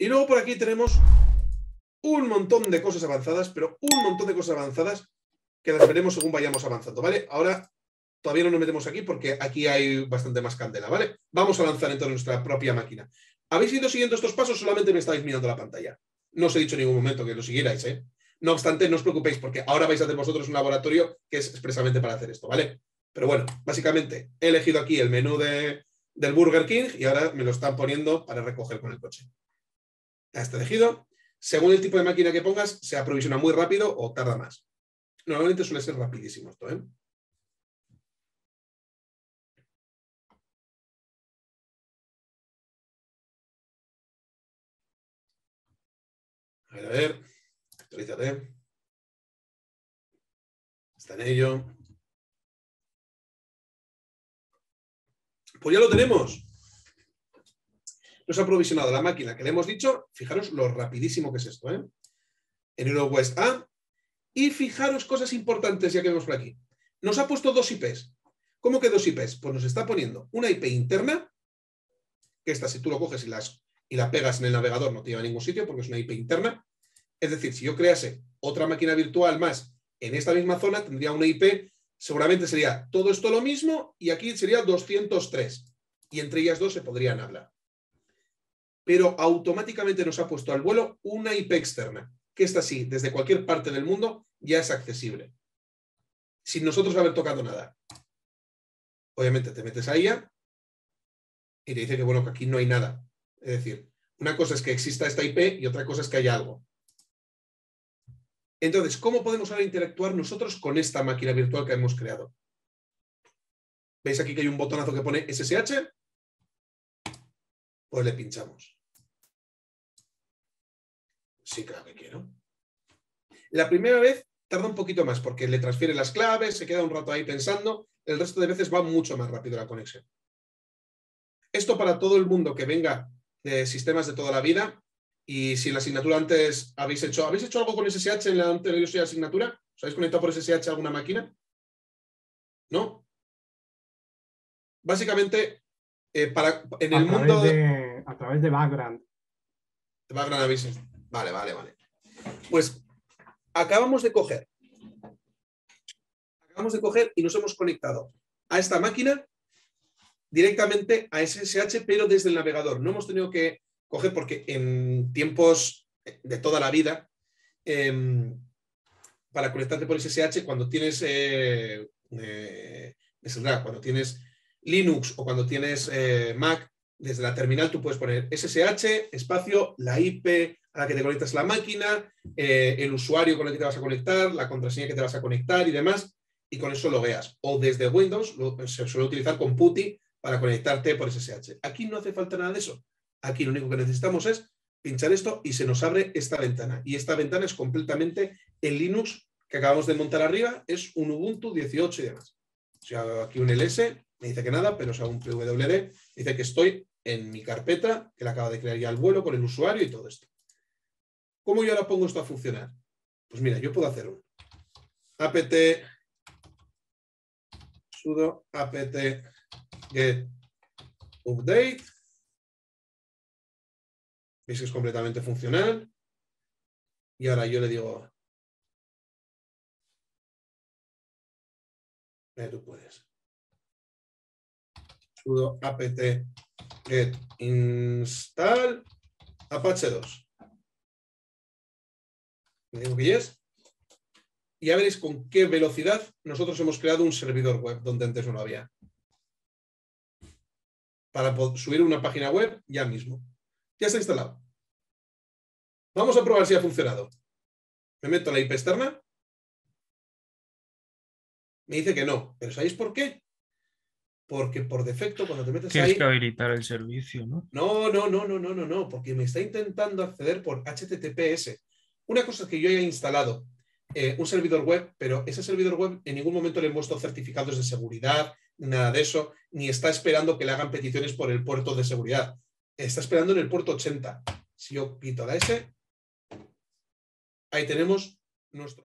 Y luego por aquí tenemos un montón de cosas avanzadas, pero un montón de cosas avanzadas que las veremos según vayamos avanzando, ¿vale? Ahora todavía no nos metemos aquí porque aquí hay bastante más candela, ¿vale? Vamos a lanzar entonces nuestra propia máquina. ¿Habéis ido siguiendo estos pasos? Solamente me estáis mirando la pantalla. No os he dicho en ningún momento que lo siguierais, ¿eh? No obstante, no os preocupéis porque ahora vais a hacer vosotros un laboratorio que es expresamente para hacer esto, ¿vale? Pero bueno, básicamente he elegido aquí el menú de, del Burger King y ahora me lo están poniendo para recoger con el coche. Ya está elegido. Según el tipo de máquina que pongas, se aprovisiona muy rápido o tarda más. Normalmente suele ser rapidísimo esto, ¿eh? A ver, a ver. Actualízate. Está en ello. Pues ya lo tenemos. Nos ha provisionado la máquina que le hemos dicho. Fijaros lo rapidísimo que es esto. ¿eh? En EuroWest A. Y fijaros cosas importantes ya que vemos por aquí. Nos ha puesto dos IPs. ¿Cómo que dos IPs? Pues nos está poniendo una IP interna, que esta si tú lo coges y, las, y la pegas en el navegador no te lleva a ningún sitio porque es una IP interna. Es decir, si yo crease otra máquina virtual más en esta misma zona, tendría una IP, seguramente sería todo esto lo mismo y aquí sería 203. Y entre ellas dos se podrían hablar. Pero automáticamente nos ha puesto al vuelo una IP externa, que esta sí, desde cualquier parte del mundo, ya es accesible. Sin nosotros haber tocado nada. Obviamente te metes a ella y te dice que bueno, que aquí no hay nada. Es decir, una cosa es que exista esta IP y otra cosa es que haya algo. Entonces, ¿cómo podemos ahora interactuar nosotros con esta máquina virtual que hemos creado? ¿Veis aquí que hay un botonazo que pone SSH? Pues le pinchamos. Sí, claro que quiero. La primera vez tarda un poquito más porque le transfiere las claves, se queda un rato ahí pensando. El resto de veces va mucho más rápido la conexión. Esto para todo el mundo que venga de sistemas de toda la vida y si en la asignatura antes habéis hecho, ¿habéis hecho algo con SSH en la anterior asignatura? ¿Os habéis conectado por SSH a alguna máquina? ¿No? Básicamente, eh, para, en el mundo... De, a través de background. De background habéis... Vale, vale, vale. Pues acabamos de coger. Acabamos de coger y nos hemos conectado a esta máquina directamente a SSH, pero desde el navegador. No hemos tenido que coger porque en tiempos de toda la vida, em, para conectarte por SSH, cuando tienes, eh, eh, cuando tienes Linux o cuando tienes eh, Mac, desde la terminal tú puedes poner SSH, espacio, la IP a la que te conectas la máquina, el usuario con el que te vas a conectar, la contraseña que te vas a conectar y demás, y con eso lo veas. O desde Windows se suele utilizar con PuTTY para conectarte por SSH. Aquí no hace falta nada de eso. Aquí lo único que necesitamos es pinchar esto y se nos abre esta ventana. Y esta ventana es completamente el Linux que acabamos de montar arriba, es un Ubuntu 18 y demás. Si hago aquí un ls, me dice que nada, pero si hago un pwd, dice que estoy en mi carpeta, que la acaba de crear ya el vuelo con el usuario y todo esto. ¿Cómo yo ahora pongo esto a funcionar? Pues mira, yo puedo hacer un apt sudo apt get update Veis que es completamente funcional. Y ahora yo le digo, tú puedes. Sudo apt get install apache 2. Le digo que yes. Y ya veréis con qué velocidad nosotros hemos creado un servidor web donde antes no lo había. Para subir una página web ya mismo. Ya está instalado. Vamos a probar si ha funcionado. Me meto a la IP externa. Me dice que no. ¿Pero sabéis por qué? porque por defecto cuando te metes Tienes ahí... Tienes que habilitar el servicio, ¿no? No, no, no, no, no, no, no, porque me está intentando acceder por HTTPS. Una cosa es que yo haya instalado eh, un servidor web, pero ese servidor web en ningún momento le he puesto certificados de seguridad, nada de eso, ni está esperando que le hagan peticiones por el puerto de seguridad. Está esperando en el puerto 80. Si yo quito la S, ahí tenemos nuestro...